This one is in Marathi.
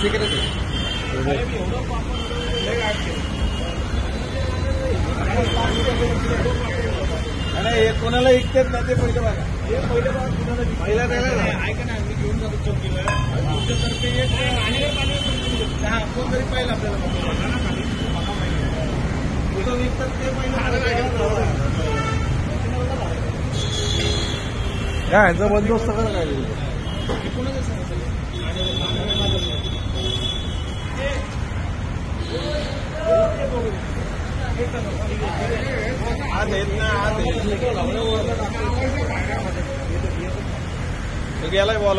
ठीक नाही हे कोणाला ऐकतात ना ते पहिले बघा. हे पहिले बघा कुणाला पहिला त्याला ऐका ना मी घेऊन जातो चौकीला तुमच्यातर्फे एक हा कोण तरी पाहिलं आपल्याला विकतात ते पहिलं काय यांचा बंदोबस्त करा काय? सगळ्याला बॉल